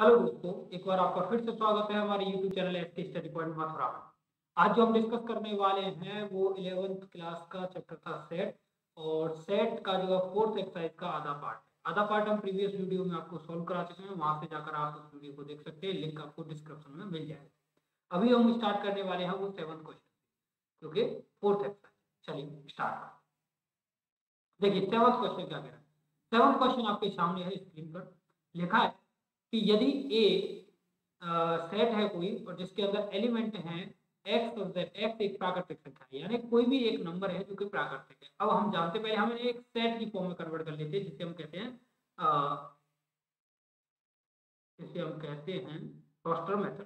Hello दोस्तों, एक बार आपका फिर से स्वागत है हमारे YouTube channel S K study point Mathura आज जो हम डिस्कस करने वाले हैं, वो इलेवेंथ क्लास का चैप्टर था सेट और सेट का जो है फोर्थ एक्सरसाइज का आधा पार्ट आधा पार्ट हम प्रीवियस वीडियो में आपको सॉल्व करा चुके हैं, वहाँ से जाकर आप उस वीडियो को देख सकते हैं लिंक आपको डिस्क्रिप्शन में मिल जाएगा। अभी हम स्टार्ट करने वाले हैं वो सेवन क्वेश्चन क्योंकि फोर्थ एक्सरसाइज चलिए स्टार्ट देखिए सेवन क्वेश्चन क्या कह रहा है? सेवन क्वेश्चन आपके सामने है स्क्रीन पर। लिखा है कि यदि ए सेट है कोई और जिसके अंदर एलिमेंट हैं एक्स और जेड एक्स एक प्राकृतिक संख्या है, यानी कोई भी एक नंबर है जो कि प्राकृतिक है। अब हम जानते पहले हम एक सेट की फॉर्म में कन्वर्ट कर लेते हैं, जिसे हम कहते हैं जिसे हम कहते हैं रोस्टर मेथड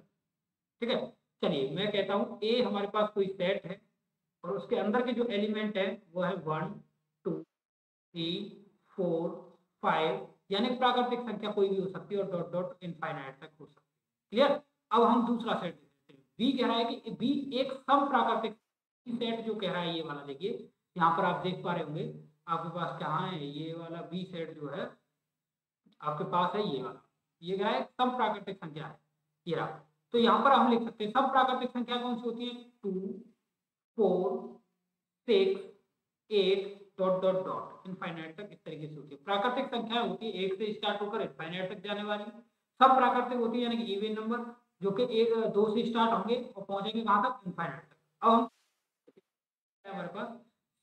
ठीक है? चलिए, मैं कहता हूँ ए हमारे पास कोई सेट है और उसके अंदर के जो एलिमेंट है, वो है one two three four five यानी प्राकृतिक संख्या कोई भी हो सकती है और डॉट डॉट इनफाइनाइट तक हो सकती है। क्लियर अब हम दूसरा सेट देखते हैं। बी कह रहा है कि बी एक सम प्राकृतिक सेट जो कह रहा है, ये वाला देखिए। यहाँ पर आप देख पा रहे होंगे, आपके पास कहाँ है? ये वाला बी सेट जो है, आपके पास है ये वाला। ये कह रहा है सम प्राकृतिक संख्या है। ये रहा। तो यहाँ पर हम लिख सकते हैं, सम प्राकृतिक संख्या कौन सी होती है? Two four six eight dot dot dot infinite तक इस तरीके से होती है। प्राकृतिक संख्या होती है। एक से स्टार्ट होकर इनफाइनाइट तक जाने वाली। सब प्राकृतिक होती है, यानी कि इवन नंबर जो कि एक, दो से स्टार्ट होंगे और पहुँचेंगे कहाँ तक? इनफाइनाइट तक। अब हम हमारे पास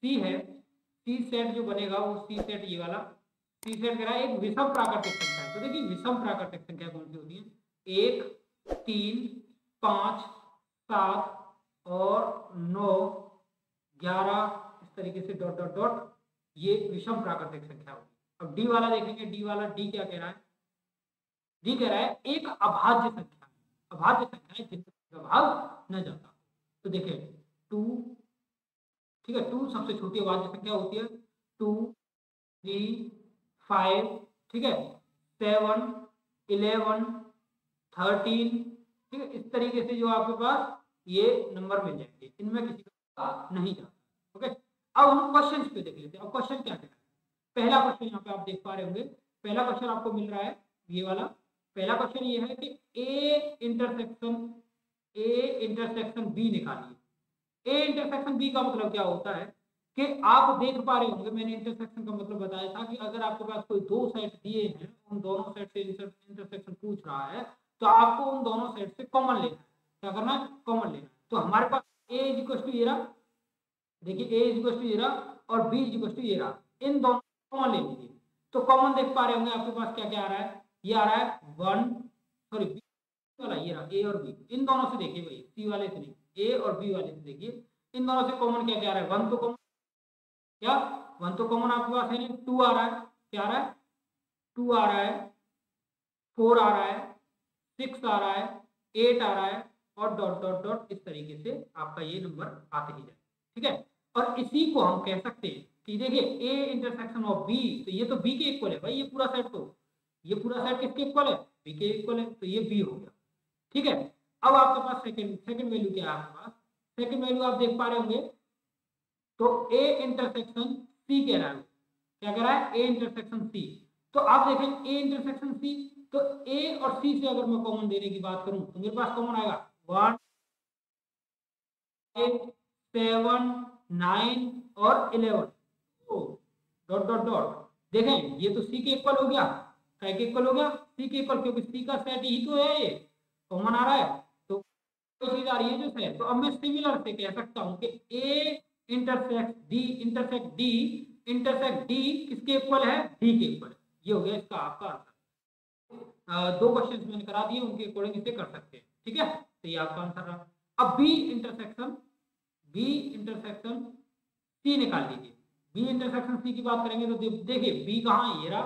सी है। सी सेट जो बनेगा, वो सी सेट ये वाला। सी सेट कह रहा है एक विषम प्राकृतिक संख्या। तो देखिए, विषम प्राकृतिक संख्या कौन सी होती है? एक, तीन, पाँच, सात और नौ, ग्यारह तरीके से डॉट डॉट डॉट ये विषम प्राकृतिक संख्या होगी। अब डी वाला देखेंगे डी वाला डी क्या कह रहा है? डी कह रहा है, एक अभाज्य संख्या। अभाज्य संख्या है जिनका भाग न जाता। तो देखिए टू ठीक है टू सबसे छोटी अभाज्य संख्या होती है। टू थ्री फाइव ठीक है सेवन इलेवन थर्टीन ठीक है, इस तरीके से जो आपके पास ये नंबर मिल जाएँगे। इनमें किसी का नहीं जाता। अब हम क्वेश्चन पे देख लेते हैं। अब क्वेश्चन क्या क्या पहला क्वेश्चन यहाँ पे आप देख पा रहे होंगे। पहला क्वेश्चन आपको मिल रहा है, ये वाला। पहला क्वेश्चन ये है कि A intersection A intersection B निकालिए। ए इंटरसेक्शन बी का मतलब क्या होता है कि आप देख पा रहे होंगे, मैंने इंटरसेक्शन का मतलब बताया था कि अगर आपके पास कोई दो सेट दिए हैं, उन दोनों सेट से इंटरसेक्शन पूछ रहा है तो आपको उन दोनों सेट से कॉमन लेना है। क्या करना है? कॉमन लेना तो हमारे पास ए इज़ इक्वल टू ये रहा। देखिए ए इज़ टू ये रहा और बी इज़ टू ये रहा। इन दोनों कॉमन ले लीजिए। तो कॉमन देख पा रहे होंगे आपके पास क्या क्या आ रहा है? ये आ रहा है वन सॉरी बी वाला, ये रहा ए और बी इन दोनों से देखिए भाई सी वाले से नहीं ए और बी वाले से देखिए। इन दोनों से कॉमन क्या क्या आ रहा है? वन तो कॉमन क्या? वन तो कॉमन आपके पास है नहीं टू आ रहा है। क्या आ रहा है? टू आ रहा है फोर आ रहा है सिक्स आ रहा है एट आ रहा है और डॉट डॉट डॉट इस तरीके से आपका ये नंबर आते ही जाए ठीक है? और इसी को हम कह सकते हैं कि देखिए ए इंटरसेक्शन ऑफ़ बी तो ये तो बी के इक्वल है भाई, ये पूरा सेट तो। ये पूरा सेट किसके इक्वल है? बी के इक्वल है तो ये बी हो गया। ठीक है? अब आपके पास सेकंड सेकंड वैल्यू क्या है आपके पास? सेकंड वैल्यू आप देख पा रहे होंगे। तो ए इंटरसेक्शन सी कह रहा है। क्या कह रहा है? ए इंटरसेक्शन सी तो आप देखें ए इंटरसेक्शन सी तो ए और सी से अगर मैं कॉमन देने की बात करूँ तो मेरे पास कॉमन आएगा। वन एट सेवन नाइन और इलेवन। Dot dot dot. देखें, ये तो सी के इक्वल हो गया। क्या के इक्वल हो गया? सी के इक्वल, क्योंकि सी का सेट ही तो है ये। कॉमन आ रहा है। तो कोई चीज़ आ रही है जो सेट तो अब मैं सिमिलर से कह सकता हूँ कि A intersect D intersect D intersect D किसके इक्वल है? डी के इक्वल। ये हो गया इसका आपका आंसर। दो क्वेश्चन मैंने करा दिए, उनके अकॉर्डिंग इसे कर सकते हैं। ठीक है? तो ये आपका आंसर रहा। अब B intersection B intersection C निकाल लीजिए बी इंटरसेक्शन सी की बात करेंगे तो देखिए बी कहाँ ये रहा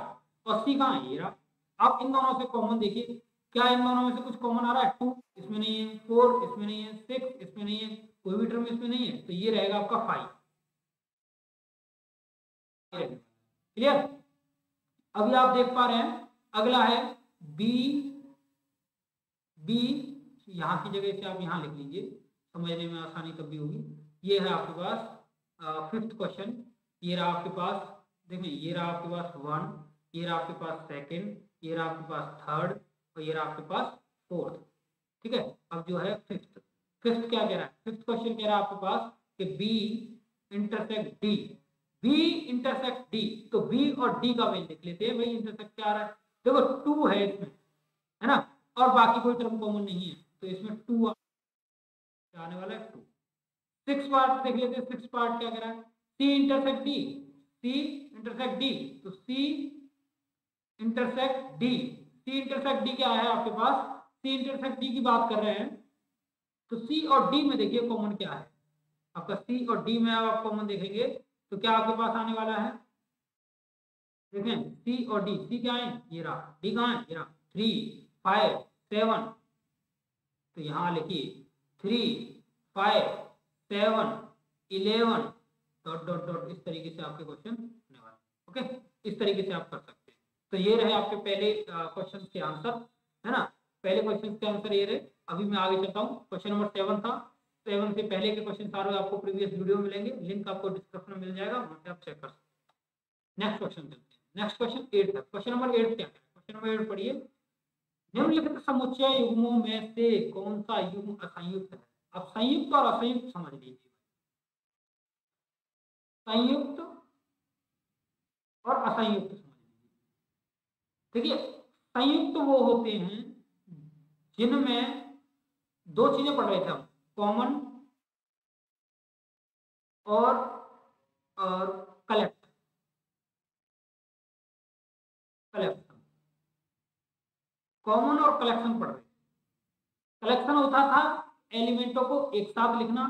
और सी कहाँ ये रहा। अब इन दोनों से कॉमन देखिए, क्या इन दोनों में से कुछ कॉमन आ रहा है? टू इसमें नहीं है। फोर इसमें नहीं है। सिक्स इसमें नहीं है। कोई भी टर्म इसमें नहीं है। तो ये रहेगा आपका फाइव क्लियर अभी आप देख पा रहे हैं, अगला है बी बी यहाँ की जगह से आप यहाँ लिख लीजिए। समझने में आसानी कभी होगी। ये है आपके पास फिफ्थ क्वेश्चन ये रहा आपके पास, देखिए, ये रहा आपके पास वन ये रहा आपके पास सेकंड ये रहा आपके पास थर्ड और ये रहा आपके पास फोर्थ ठीक है? अब जो है फिफ्थ फिफ्थ क्या कह रहा है? फिफ्थ क्वेश्चन कह रहा है आपके पास कि B intersect D B intersect D तो बी और डी का वैल्यू देख लेते हैं, भाई इंटरसेक्ट क्या आ रहा है? देखो टू है इसमें, है ना? और बाकी कोई टर्म कॉमन नहीं है तो इसमें टू आने वाला है टू सिक्स पार्ट देख लेते हैं सिक्स पार्ट क्या है? C intersect D C intersect D तो C intersect D C intersect D क्या है आपके पास? सी इंटरसेक्ट डी की बात कर रहे हैं। तो सी और डी में देखिए कॉमन क्या है। आपका सी और डी में आप कॉमन देखेंगे तो क्या आपके पास आने वाला है? देखें सी और डी सी क्या है? ये रहा। डी कहाँ है? ये रहा। थ्री फाइव सेवन तो यहाँ लिखिए। Three, five, seven, eleven, dot dot dot, इस तरीके से आपके क्वेश्चन होने वाले ओके इस तरीके से आप कर सकते हैं। तो ये रहे आपके पहले क्वेश्चन के आंसर है ना? पहले क्वेश्चन के आंसर ये रहे। अभी मैं आगे चलता हूँ। क्वेश्चन नंबर सेवन था। सेवन से पहले के क्वेश्चन सारे आपको प्रीवियस वीडियो मिलेंगे। लिंक आपको डिस्क्रिप्शन में मिल जाएगा। वहाँ से आप चेक कर सकते हैं। नेक्स्ट क्वेश्चन चलते हैं। नेक्स्ट क्वेश्चन एट है क्वेश्चन नंबर एट क्या है? क्वेश्चन नंबर एट पढ़िए। निम्नलिखित समुच्चय युग्मों में से कौन सा युग्म असंयुक्त है अब संयुक्त और असंयुक्त समझ लीजिए संयुक्त और असंयुक्त समझ लीजिए देखिए संयुक्त वो होते हैं जिनमें दो चीज़ें पढ़ रहे थे हम कॉमन और और कलेक्ट कलेक्शन कॉमन और कलेक्शन पढ़ रहे कलेक्शन होता था एलिमेंटों को एक साथ लिखना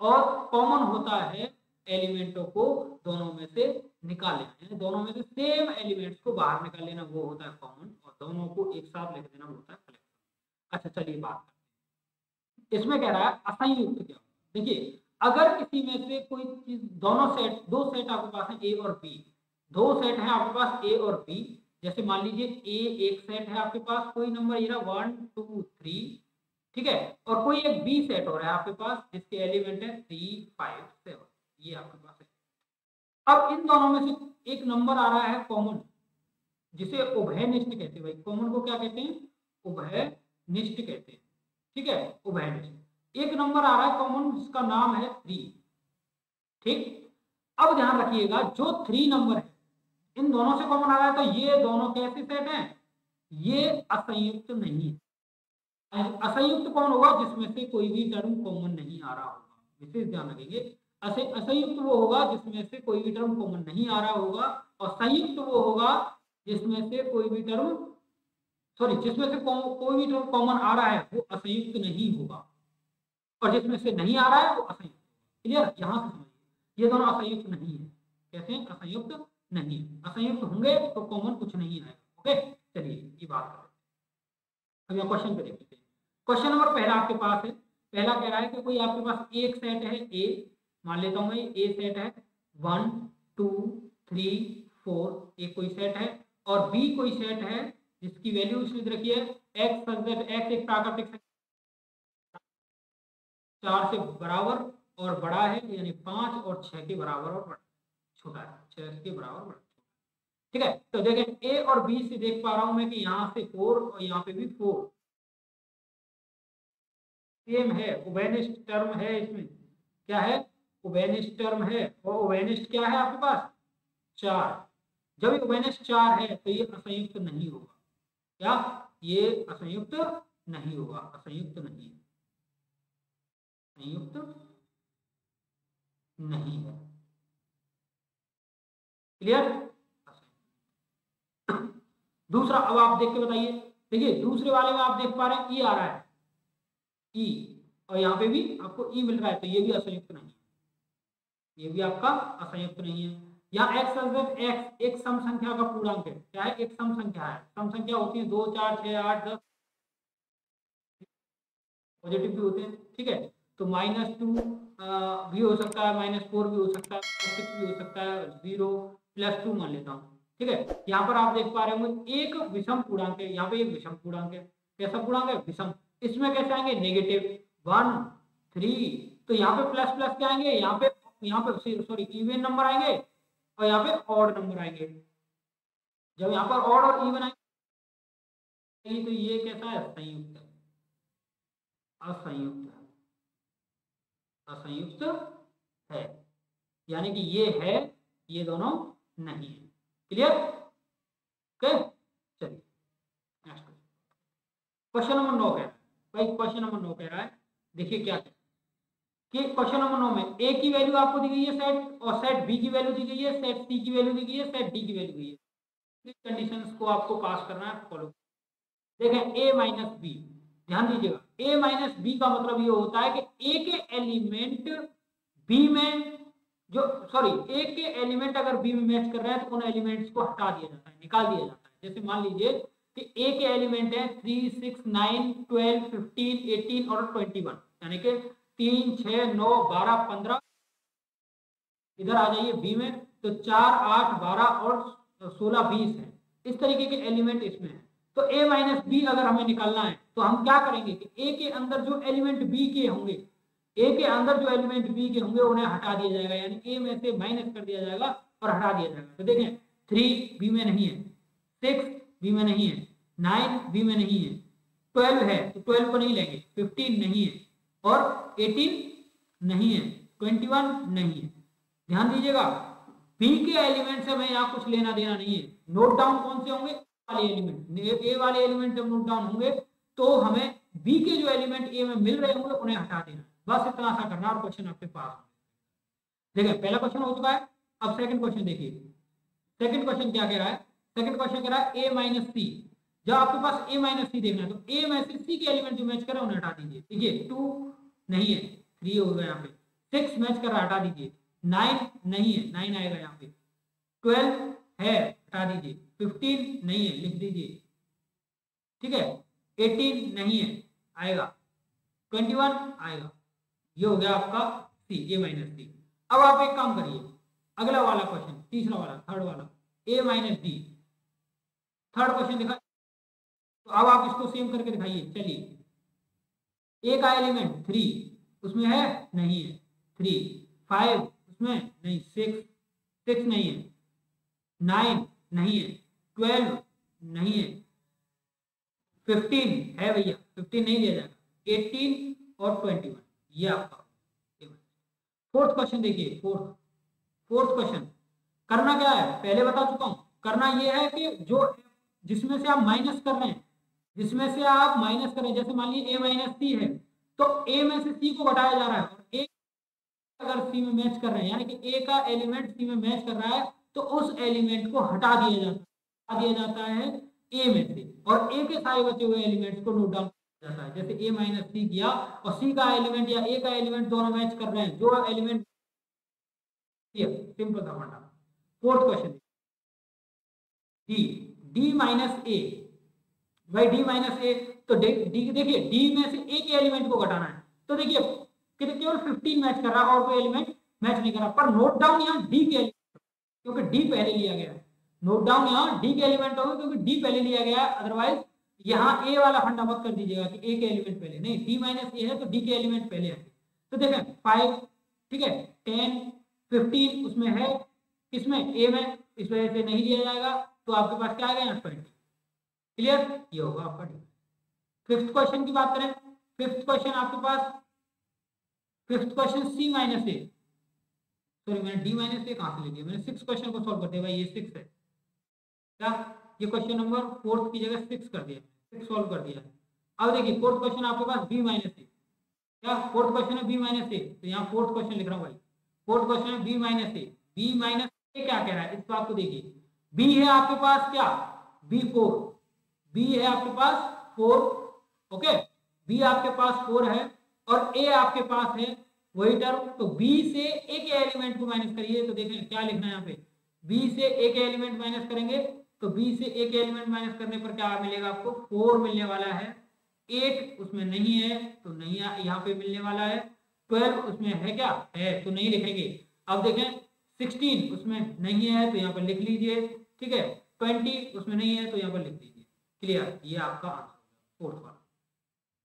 और कॉमन होता है एलिमेंटों को दोनों में से निकाल लेना दोनों में से सेम एलिमेंट्स को बाहर निकाल लेना, वो होता है कॉमन और दोनों को एक साथ लिख देना होता है कलेक्शन अच्छा चलिए बात करते हैं। इसमें कह रहा है असंयुक्त क्या? देखिए, अगर किसी में से कोई चीज़, दोनों सेट दो सेट आपके पास है ए और बी दो सेट है आपके पास ए और बी जैसे मान लीजिए ए एक सेट है आपके पास, कोई नंबर ये रहा वन टू थ्री ठीक है? और कोई एक बी सेट हो रहा है आपके पास, जिसके एलिमेंट है थ्री फाइव सेवन ये आपके पास है। अब इन दोनों में से एक नंबर आ रहा है कॉमन जिसे उभयनिष्ठ कहते हैं भाई। कॉमन को क्या कहते हैं? उभयनिष्ठ कहते हैं, ठीक है? उभयनिष्ठ। एक नंबर आ रहा है कॉमन जिसका नाम है थ्री ठीक? अब ध्यान रखिएगा, जो थ्री नंबर है इन दोनों से कॉमन आ रहा है तो ये दोनों कैसे सेट हैं? ये असंयुक्त नहीं है। असंयुक्त कौन होगा? जिसमें से कोई भी टर्म कॉमन नहीं आ रहा होगा। विशेष ध्यान रखेंगे। असंयुक्त वो होगा जिसमें से कोई भी टर्म कॉमन नहीं आ रहा होगा, और संयुक्त वो होगा जिसमें से कोई भी टर्म सॉरी जिसमें से कोई भी टर्म कॉमन आ रहा है, वो असंयुक्त नहीं होगा। और जिसमें से नहीं आ रहा है, वो असंयुक्त क्लियर यहाँ से समझिए। ये दोनों असंयुक्त नहीं है। कैसे? असंयुक्त नहीं। असंयुक्त होंगे तो कॉमन कुछ नहीं आएगा ओके चलिए, ये बात करें अब क्वेश्चन पे देख लेते हैं। क्वेश्चन नंबर पहला आपके पास है। पहला कह रहा है कि कोई आपके पास एक सेट है ए मान लेता हूँ ए सेट है। वन टू थ्री फोर एक कोई सेट है। और बी कोई सेट है, जिसकी वैल्यू इसमें रखी है एक्स एक्स एक प्राकृतिक चार से बराबर और बड़ा है, यानी पाँच और छह के बराबर और छोटा है। छह के बराबर बड़ा ठीक है? तो देखें ए और बी से देख पा रहा हूँ मैं कि यहाँ से फोर और यहाँ पे भी फोर सेम है उभयनिष्ठ टर्म है इसमें। क्या है? उबेनिस्ट टर्म है। और उबेनिस्ट क्या है आपके पास? चार। जब उबेनिस्ट चार है तो ये असंयुक्त नहीं होगा। क्या? ये असंयुक्त नहीं होगा। असंयुक्त नहीं संयुक्त नहीं है। क्लियर दूसरा, अब आप देख के बताइए। देखिए, दूसरे वाले में आप देख पा रहे हैं ई आ रहा है। ई और यहाँ पे भी आपको ई मिल रहा है तो ये भी असंयुक्त नहीं है। ये भी आपका असंयुक्त नहीं है। यहाँ एक्स एक्स एक सम संख्या का पूर्णांक है। क्या है? एक सम संख्या है। सम संख्या होती है दो, चार, छह, आठ, दस। पॉजिटिव भी होते हैं, ठीक है? तो माइनस टू भी हो सकता है, माइनस फोर भी हो सकता है, सिक्स भी हो सकता है, ज़ीरो प्लस टू मान लेता हूँ, ठीक है? यहाँ पर आप देख पा रहे होंगे, एक विषम पूर्णांक है, यहाँ पे एक विषम पूर्णांक है। कैसा पूर्णांक है? विषम। इसमें कैसे आएँगे? नेगेटिव वन थ्री तो यहाँ पे प्लस प्लस क्या आएँगे? यहाँ पे यहाँ पे सॉरी इवन नंबर आएँगे और यहाँ पे ऑड नंबर आएँगे। जब यहाँ पर ऑड और इवन आएँगे तो ये कैसा है? संयुक्त। असंयुक्त। असंयुक्त है। यानी कि ये है, ये दोनों नहीं है। क्लियर ओके चलिए नेक्स्ट क्वेश्चन नंबर नौ कह रहा है। भाई क्वेश्चन नंबर नौ कह रहा है। देखिए क्या है। कि क्वेश्चन नंबर नौ में ए की वैल्यू आपको दी गई है सेट और सेट बी की वैल्यू दी गई है सेट सी की वैल्यू दी गई है सेट डी की वैल्यू दी है। कंडीशंस को आपको पास करना है फॉलो देखें ए माइनस बी ध्यान दीजिएगा। ए माइनस बी का मतलब ये होता है कि ए के एलिमेंट बी में जो सॉरी ए के एलिमेंट अगर बी में मैच कर रहे हैं तो उन एलिमेंट्स को हटा दिया जाता है, निकाल दिया जाता है। जैसे मान लीजिए कि ए के एलिमेंट है three six nine twelve fifteen eighteen और ट्वेंटी वन यानी कि तीन छ नौ, बारह, पंद्रह, इधर आ जाइए बी में तो चार, आठ, बारह और सोलह, बीस है। इस तरीके के एलिमेंट इसमें है। तो ए माइनस बी अगर हमें निकालना है तो हम क्या करेंगे कि ए के अंदर जो एलिमेंट बी के होंगे ए के अंदर जो एलिमेंट बी के होंगे, उन्हें हटा दिया जाएगा, यानी ए में से माइनस कर दिया जाएगा और हटा दिया जाएगा। तो देखें थ्री बी में नहीं है सिक्स बी में नहीं है नाइन बी में नहीं है ट्वेल्व है तो ट्वेल्व को नहीं लेंगे फिफ्टीन नहीं है और एटीन नहीं है ट्वेंटी वन नहीं है। ध्यान दीजिएगा बी के एलिमेंट से हमें यहाँ कुछ लेना देना नहीं है। नोट डाउन कौन से होंगे? वाले एलिमेंट ए वाले एलिमेंट जब नोट डाउन होंगे तो हमें बी के जो एलिमेंट ए में मिल रहे होंगे, उन्हें हटा देना। बस इतना सा करना और क्वेश्चन आपके पास देखिए, पहला क्वेश्चन हो चुका है। अब सेकंड क्वेश्चन देखिए। सेकंड क्वेश्चन क्या कह रहा है? सेकंड क्वेश्चन कह रहा है ए माइनस सी जब आपके पास ए माइनस सी देखना है तो ए में से के एलिमेंट जो मैच कर रहे हैं, उन्हें हटा दीजिए। देखिए टू नहीं है। थ्री हो गया यहाँ पे। सिक्स मैच कर रहा हटा दीजिए। नाइन नहीं है। नाइन आएगा यहाँ पे। ट्वेल्व है, हटा दीजिए। फिफ्टीन नहीं है, लिख दीजिए। ठीक है? एटीन नहीं है, आएगा। ट्वेंटी वन आएगा। ये हो गया आपका सी ए माइनस सी अब आप एक काम करिए, अगला वाला क्वेश्चन तीसरा वाला थर्ड वाला A minus D third question दिखा तो अब आप इसको सेम करके दिखाइए। चलिए। ए का एलिमेंट थ्री उसमें है? नहीं है। थ्री फाइव उसमें? नहीं। सिक्स सिक्स नहीं है। नाइन नहीं है। ट्वेल्व नहीं है। फिफ्टीन है भैया, फिफ्टीन नहीं दिया जाएगा। एटीन और ट्वेंटी वन, ये आपका फोर्थ क्वेश्चन देखिए फोर्थ फोर्थ क्वेश्चन करना क्या है? पहले बता चुका हूँ। करना ये है कि जो जिसमें से आप माइनस कर रहे हैं, जिसमें से आप माइनस करें जैसे मान लीजिए ए माइनस सी है तो ए में से सी को घटाया जा रहा है। और ए अगर सी में मैच कर रहे हैं, यानी कि ए का एलिमेंट सी में मैच कर रहा है तो उस एलिमेंट को हटा दिया जाता है, हटा दिया जाता है ए में से। और ए के सारे बचे हुए एलिमेंट्स को नोट डाउन किया जाता है। जैसे ए माइनस सी किया और सी का एलिमेंट या ए का एलिमेंट दोनों मैच कर रहे हैं। जो एलिमेंट सिंपल था फंडा fourth question D D minus A भाई डी माइनस ए तो डी देखिए डी में से ए के एलिमेंट को घटाना है। तो देखिए केवल 15 मैच कर रहा और कोई एलिमेंट मैच नहीं कर रहा। पर नोट डाउन यहाँ डी के एलिमेंट क्योंकि डी पहले लिया गया है। नोट डाउन यहाँ डी के एलिमेंट होगा क्योंकि डी पहले लिया गया है अदरवाइज़ यहाँ ए वाला फंडा मत कर दीजिएगा कि ए के एलिमेंट पहले। नहीं डी माइनस ए है तो डी के एलिमेंट पहले है तो देखें फाइव ठीक है टेन फिफ्टीन उसमें है, किसमें? ए में, इस वजह से नहीं लिया जाएगा तो आपके पास क्या आ गया? ट्वेंटी क्लियर ये होगा आपका फिफ्थ क्वेश्चन की बात करें। फिफ्थ क्वेश्चन आपके पास fifth question C minus A sorry मैंने डी माइनस ए कहाँ से ले लिया? मैंने सिक्स क्वेश्चन को सॉल्व कर दिया, भाई, ये सिक्स है। क्या? ये क्वेश्चन नंबर फोर्थ की जगह सिक्स कर दिया सिक्स सॉल्व कर दिया। अब देखिए फोर्थ क्वेश्चन आपके पास बी माइनस ए क्या? फोर्थ क्वेश्चन है बी माइनस ए तो यहाँ फोर्थ क्वेश्चन लिख रहा हूँ भाई। फोर्थ क्वेश्चन है B minus A B minus A क्या कह रहा है? इस बात को देखिए। बी है आपके पास क्या? बी फोर बी है आपके पास फोर ओके बी आपके पास फोर है और ए आपके पास है वही टर्म तो बी से ए के एलिमेंट को माइनस करिए। तो देखें क्या लिखना है यहाँ पे? बी से ए के एलिमेंट माइनस करेंगे। तो बी से एक एलिमेंट माइनस करने पर क्या मिलेगा आपको? फोर मिलने वाला है। एट उसमें नहीं है तो नहीं यहाँ पे मिलने वाला है। ट्वेल्व उसमें है क्या? है तो नहीं लिखेंगे। अब देखें सिक्सटीन उसमें नहीं है तो यहाँ पर लिख लीजिए। ठीक है? ट्वेंटी उसमें नहीं है तो यहाँ पर लिख दीजिए। क्लियर ये आपका आंसर फोर्थ वाला।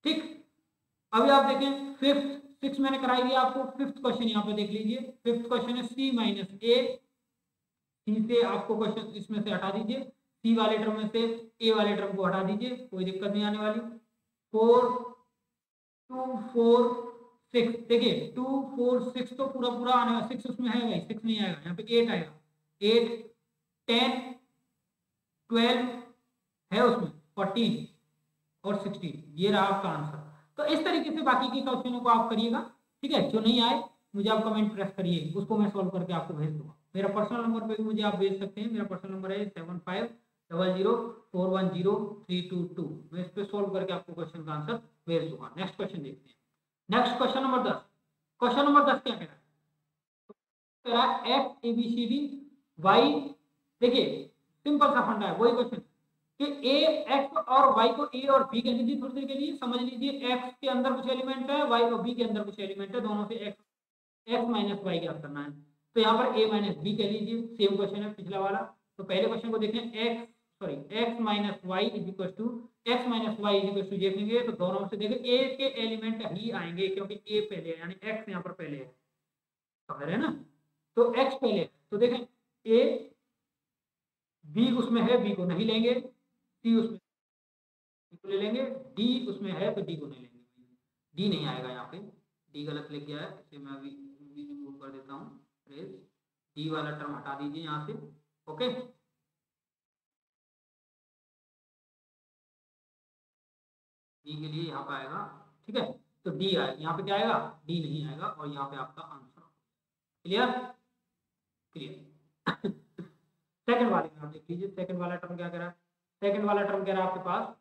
ठीक? अभी आप देखें फिफ्थ सिक्स मैंने कराई दिया आपको। फिफ्थ क्वेश्चन यहाँ पे देख लीजिए। फिफ्थ क्वेश्चन है सी माइनस ए सी से आपको क्वेश्चन इसमें से हटा दीजिए सी वाले टर्म में से ए वाले टर्म को हटा दीजिए, कोई दिक्कत नहीं आने वाली। फोर टू फोर सिक्स देखिए टू फोर सिक्स तो पूरा पूरा आने वाला सिक्स उसमें है भाई सिक्स नहीं आएगा, यहाँ पे एट आएगा। एट टेन ट्वेल्व है उसमें फोर्टीन और सिक्सटीन ये रहा आपका आंसर तो इस तरीके से बाकी के क्वेश्चनों को आप करिएगा, ठीक है? जो नहीं आए मुझे आप कमेंट प्रेस करिए, उसको मैं सॉल्व करके आपको भेज दूँगा। मेरा पर्सनल नंबर पे भी मुझे आप भेज सकते हैं। मेरा पर्सनल नंबर है seven five double zero four one zero three two two मैं इस पर सॉल्व करके आपको क्वेश्चन का आंसर भेज दूँगा। नेक्स्ट क्वेश्चन देखते हैं। नेक्स्ट क्वेश्चन नंबर दस। क्वेश्चन नंबर दस क्या कह रहा है? कह A B C D Y देखिए सिंपल सा फंडा है, वही क्वेश्चन कि ए एक्स और वाई को ए और बी कह लीजिए? थोड़ी देर के लिए समझ लीजिए। एक्स के अंदर कुछ एलिमेंट है वाई और बी के अंदर कुछ एलिमेंट है। दोनों से एक्स एक्स माइनस वाई क्या करना है? तो यहाँ पर ए माइनस बी कह लीजिए सेम क्वेश्चन है पिछला वाला। तो पहले क्वेश्चन को देखें X sorry X minus Y is equal to X minus Y is equal to देखेंगे तो दोनों से देखें ए के एलिमेंट ही आएँगे क्योंकि ए पहले है, यानी एक्स यहाँ पर पहले है। समझ रहे ना? तो एक्स पहले है। तो देखें ए बी उसमें है बी को नहीं लेंगे सी उसमें ले लेंगे डी उसमें है तो डी को नहीं लेंगे। डी नहीं आएगा यहाँ पे डी गलत लिख गया है इसे मैं अभी कर देता हूँ। डी वाला टर्म हटा दीजिए यहाँ से। ओके डी के लिए यहाँ पे आएगा। ठीक है? तो डी आए, यहाँ पे क्या आएगा? डी नहीं आएगा और यहाँ पे आपका आंसर क्लियर क्लियर सेकंड वाले में आप देख लीजिए। सेकंड वाला टर्म क्या कह रहा है सेकंड वाला टर्म कह रहा है आपके पास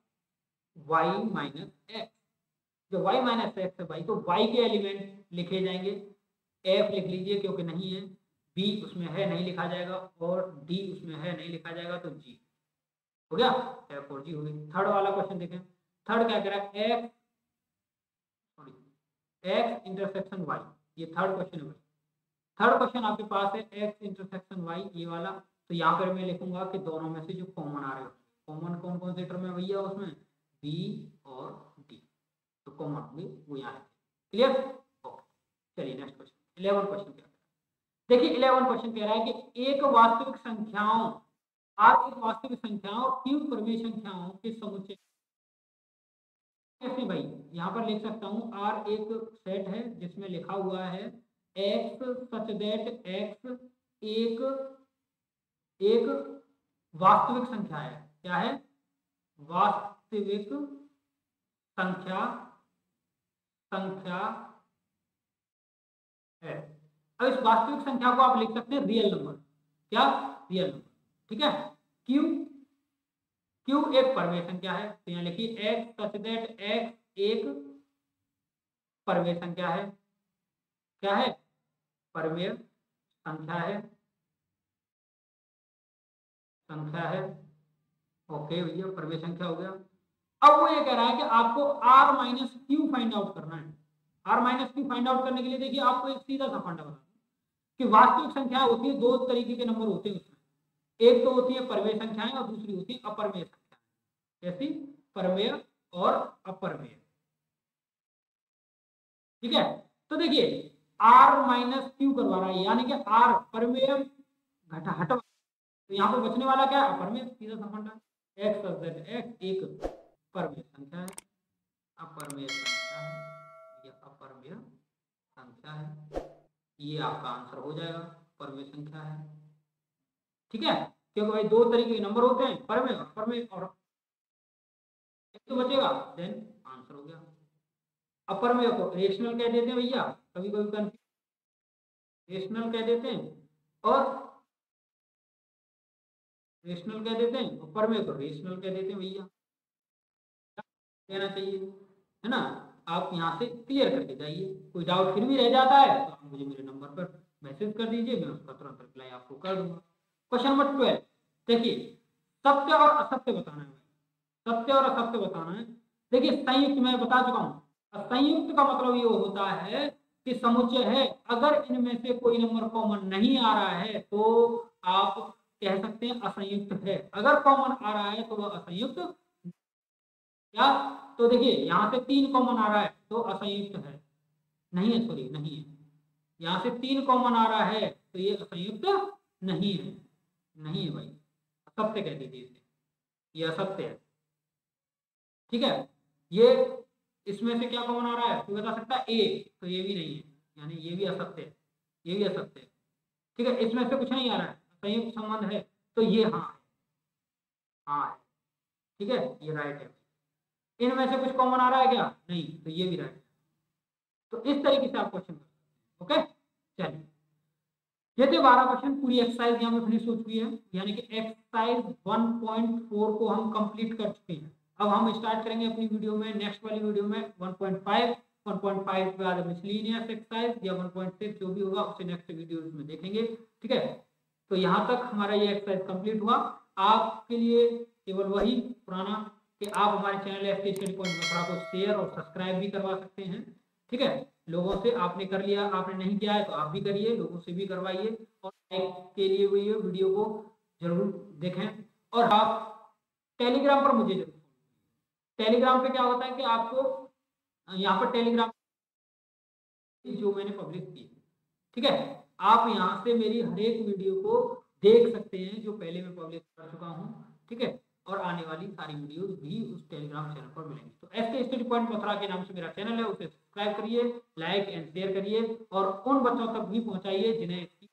y माइनस एक्स जो y माइनस एक्स है भाई तो y के एलिमेंट लिखे जाएँगे। F लिख लीजिए क्योंकि नहीं है। बी उसमें है नहीं लिखा जाएगा और डी उसमें है नहीं लिखा जाएगा तो जी हो गया? F और g हो गई। थर्ड वाला क्वेश्चन देखें। थर्ड क्या कह रहा है? X sorry x intersection y ये थर्ड क्वेश्चन है थर्ड क्वेश्चन आपके पास है, x इंटरसेक्शन वाई ये वाला। तो यहाँ पर मैं लिखूँगा कि दोनों में से जो कॉमन आ रहे हो। कॉमन कौन कौन से टर्म है भैया उसमें? बी और डी तो कॉमन होंगे वो यहाँ है। क्लियर ओके चलिए नेक्स्ट क्वेश्चन इलेवन क्वेश्चन देखिए, इलेवन क्वेश्चन कह रहा है कि एक वास्तविक संख्याओं आर एक वास्तविक संख्याओं क्यू प्रमेय संख्याओं के समुच्चय। कैसे भाई? यहाँ पर लिख सकता हूँ आर एक सेट है, जिसमें लिखा हुआ है एक्स सच दैट एक्स एक एक वास्तविक संख्या है। क्या है? वास्तविक संख्या संख्या है। अब इस वास्तविक संख्या को आप लिख सकते हैं रियल नंबर क्या? रियल नंबर ठीक है? क्यू क्यू एक परमेय संख्या है। तो यहाँ लिखिए एक्स सच दैट एक्स एक परमेय संख्या है। क्या है? परमेय संख्या है। संख्या है। ओके भैया प्रवेश संख्या हो गया। अब वो ये कह रहा है कि आपको R minus Q find out करना है। R minus Q find out करने के लिए देखिए आपको एक सीधा सा फंडा बता कि वास्तविक संख्या होती है दो तरीके के नंबर होते हैं उसमें। एक तो होती है परमेय संख्याएँ और दूसरी होती है अपरमेय संख्या कैसी परमेय और अपरमेय। ठीक है? तो देखिए आर माइनस क्यू करवा रहा है, यानी कि आर परमेय घटा हटवा तो यहाँ पर बचने वाला क्या है? अपरमेय, सीधा सा फंडा। एक्स एक्स एक परमेय संख्या है, अपरमेय संख्या है। ये अपरमेय संख्या है। ये आपका आंसर हो जाएगा, परमेय संख्या है। ठीक है? क्योंकि भाई दो तरीके के नंबर होते हैं, परमेय और परमेय और एक तो बचेगा देन आंसर हो गया। अपरमेय को रेशनल कह देते हैं भैया कभी कभी कंफ्यूज रेशनल कह देते हैं और रेशनल कह देते हैं ऊपर में तो रेशनल कह देते हैं भैया। कहना चाहिए? है ना? आप यहाँ से क्लियर करके जाइए। कोई डाउट फिर भी रह जाता है तो आप मुझे मेरे नंबर पर मैसेज कर दीजिए, मैं उसका तुरंत रिप्लाई आपको कर दूँगा। क्वेश्चन नंबर ट्वेल्व देखिए, सत्य और असत्य बताना है। सत्य और असत्य बताना है। देखिए, संयुक्त मैं बता चुका हूँ। संयुक्त का मतलब ये होता है कि समुच्चय है। अगर इनमें से कोई नंबर कॉमन नहीं आ रहा है तो आप कह सकते हैं असंयुक्त है। अगर कॉमन आ रहा है तो वह असंयुक्त क्या तो देखिए, यहाँ से तीन कॉमन आ रहा है तो असंयुक्त है। नहीं है सॉरी नहीं है। यहाँ से तीन कॉमन आ रहा है तो ये असंयुक्त नहीं है। नहीं है भाई। सत्य कह दीजिए इसे। ये असत्य है। ठीक है? ये इसमें से क्या कॉमन आ रहा है? कोई बता सकता है? ए तो ये भी नहीं है। यानी ये भी असत्य है। ये भी असत्य है। ठीक है? इसमें से कुछ नहीं आ रहा है। संयुक्त संबंध है। तो ये है हाँ। है ठीक है? ये राइट है। इनमें से कुछ कॉमन आ रहा है क्या? नहीं तो ये भी राइट तो इस तरीके से आप क्वेश्चन कर सकते हैं ओके चलिए। ये थे बारह क्वेश्चन पूरी एक्सरसाइज यहाँ पे फिनिश हो चुकी है। यानी कि एक्सरसाइज 1.4 को हम कंप्लीट कर चुके हैं। अब हम स्टार्ट करेंगे अपनी वीडियो में नेक्स्ट वाली वीडियो में 1.5 1.5 के बाद मिसलिनियस एक्सरसाइज या 1.6 जो भी होगा, उसे नेक्स्ट वीडियो में देखेंगे, ठीक है? तो यहाँ तक हमारा ये एक्सरसाइज कंप्लीट हुआ। आपके लिए केवल वही पुराना कि आप हमारे channel S K study point Mathura को शेयर और सब्सक्राइब भी करवा सकते हैं, ठीक है? लोगों से आपने कर लिया, आपने नहीं किया है तो आप भी करिए, लोगों से भी करवाइए और लाइक के लिए भी वीडियो को ज़रूर देखें। और आप टेलीग्राम पर मुझे ज़रूर टेलीग्राम पे क्या होता है कि आपको, यहाँ पर टेलीग्राम जो मैंने पब्लिश की ठीक है? आप यहाँ से मेरी हर एक वीडियो को देख सकते हैं जो पहले मैं पब्लिश कर चुका हूँ, ठीक है? और आने वाली सारी वीडियो भी उस टेलीग्राम चैनल पर मिलेंगी। तो S K study point Mathura के नाम से मेरा चैनल है, उसे सब्सक्राइब करिए लाइक एंड शेयर करिए और उन बच्चों तक भी पहुंचाइए जिन्हें इसकी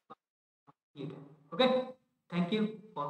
ओके थैंक यू फॉर